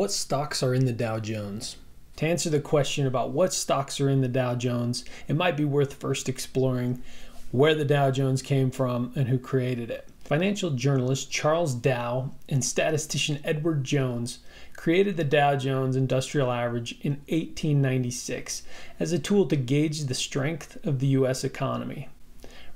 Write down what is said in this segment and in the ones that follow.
What stocks are in the Dow Jones? To answer the question about what stocks are in the Dow Jones, it might be worth first exploring where the Dow Jones came from and who created it. Financial journalist Charles Dow and statistician Edward Jones created the Dow Jones Industrial Average in 1896 as a tool to gauge the strength of the US economy.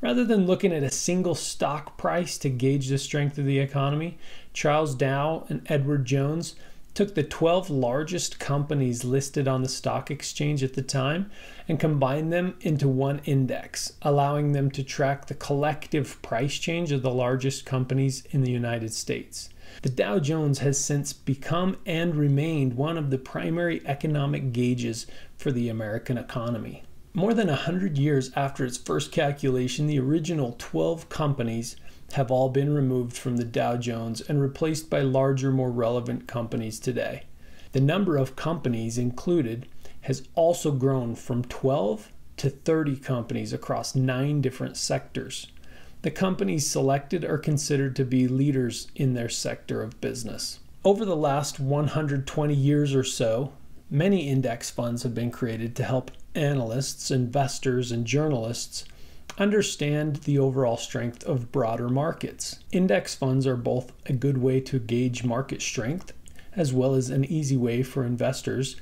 Rather than looking at a single stock price to gauge the strength of the economy, Charles Dow and Edward Jones took the 12 largest companies listed on the stock exchange at the time and combined them into one index, allowing them to track the collective price change of the largest companies in the United States. The Dow Jones has since become and remained one of the primary economic gauges for the American economy. More than 100 years after its first calculation, the original 12 companies have all been removed from the Dow Jones and replaced by larger, more relevant companies today. The number of companies included has also grown from 12 to 30 companies across nine different sectors. The companies selected are considered to be leaders in their sector of business. Over the last 120 years or so, many index funds have been created to help analysts, investors, and journalists understand the overall strength of broader markets. Index funds are both a good way to gauge market strength as well as an easy way for investors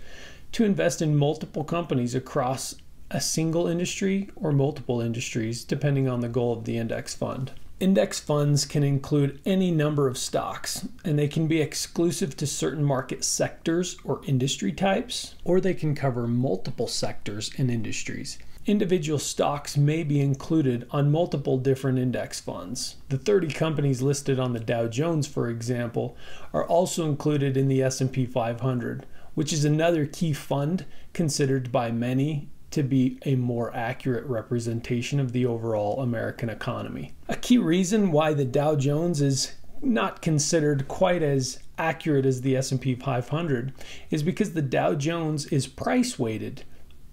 to invest in multiple companies across a single industry or multiple industries, depending on the goal of the index fund. Index funds can include any number of stocks, and they can be exclusive to certain market sectors or industry types, or they can cover multiple sectors and industries. Individual stocks may be included on multiple different index funds. The 30 companies listed on the Dow Jones, for example, are also included in the S&P 500, which is another key fund considered by many to be a more accurate representation of the overall American economy. A key reason why the Dow Jones is not considered quite as accurate as the S&P 500 is because the Dow Jones is price weighted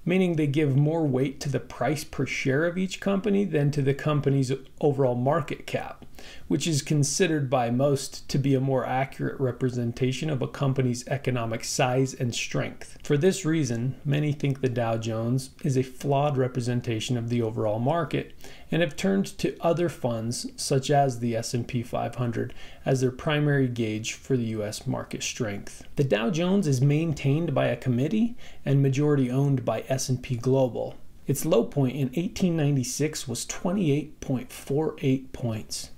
meaning they give more weight to the price per share of each company than to the company's overall market cap, which is considered by most to be a more accurate representation of a company's economic size and strength. For this reason, many think the Dow Jones is a flawed representation of the overall market and have turned to other funds such as the S&P 500 as their primary gauge for the US market strength. The Dow Jones is maintained by a committee and majority owned by S&P Global. Its low point in 1896 was 28.48 points.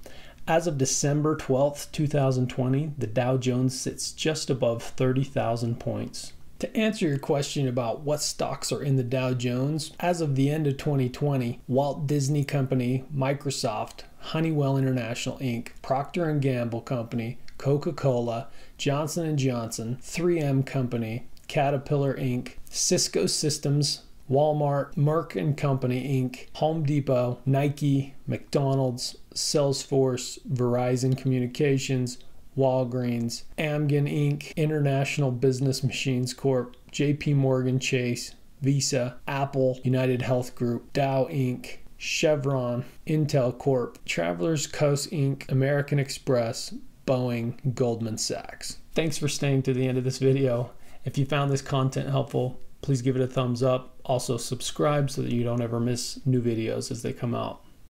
As of December 12, 2020, the Dow Jones sits just above 30,000 points. To answer your question about what stocks are in the Dow Jones, as of the end of 2020, Walt Disney Company, Microsoft, Honeywell International Inc., Procter & Gamble Company, Coca-Cola, Johnson & Johnson, 3M Company, Caterpillar Inc., Cisco Systems, Walmart, Merck & Company Inc., Home Depot, Nike, McDonald's, Salesforce, Verizon Communications, Walgreens, Amgen Inc., International Business Machines Corp., JP Morgan Chase, Visa, Apple, United Health Group, Dow Inc., Chevron, Intel Corp., Travelers Coast Inc., American Express, Boeing, Goldman Sachs. Thanks for staying to the end of this video. If you found this content helpful, please give it a thumbs up. Also subscribe so that you don't ever miss new videos as they come out.